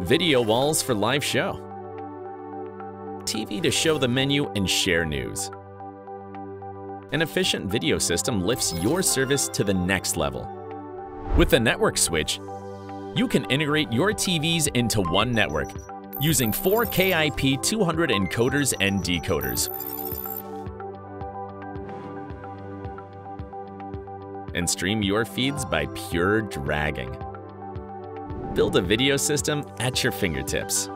Video walls for live show. TV to show the menu and share news. An efficient video system lifts your service to the next level. With the network switch, you can integrate your TVs into one network using four KIP 200 encoders and decoders. And stream your feeds by pure dragging. Build a video system at your fingertips.